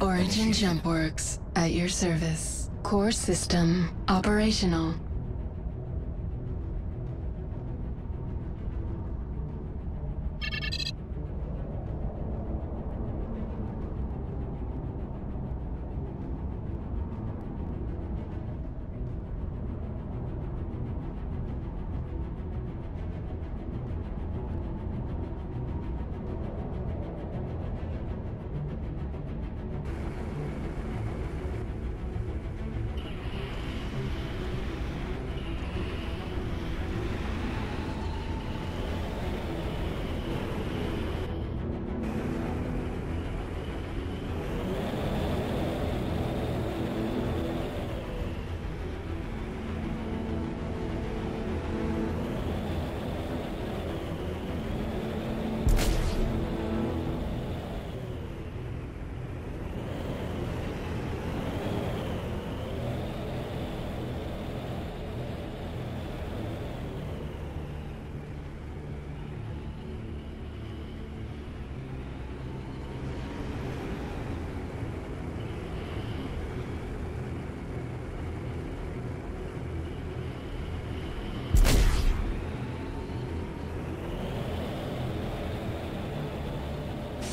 Origin Jumpworks, at your service. Core system operational.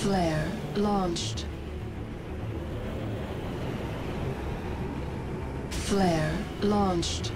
Flare launched. Flare launched.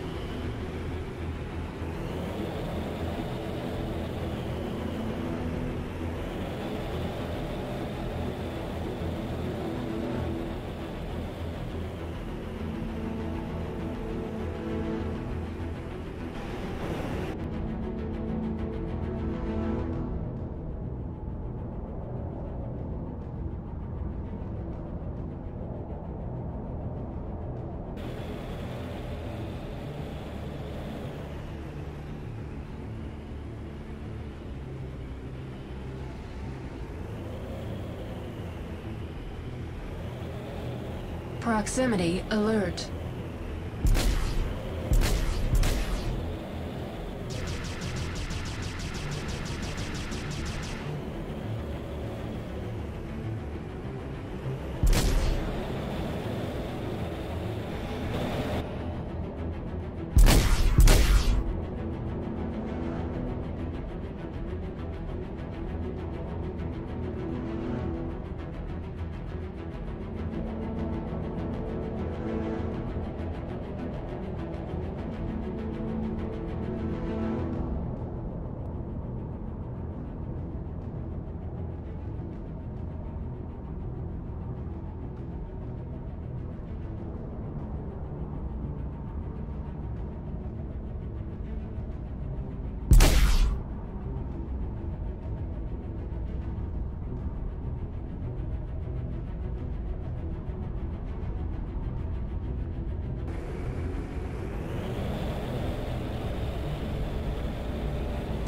Proximity alert.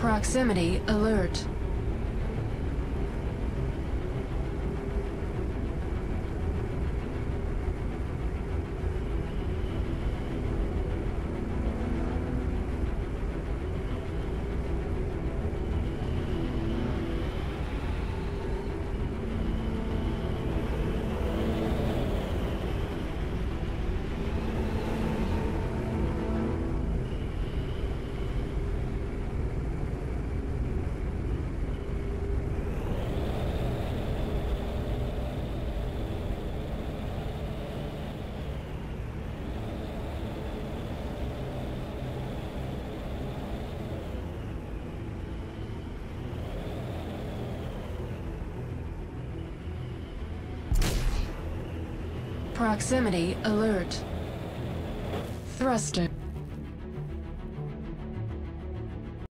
Proximity alert. Proximity alert. Thruster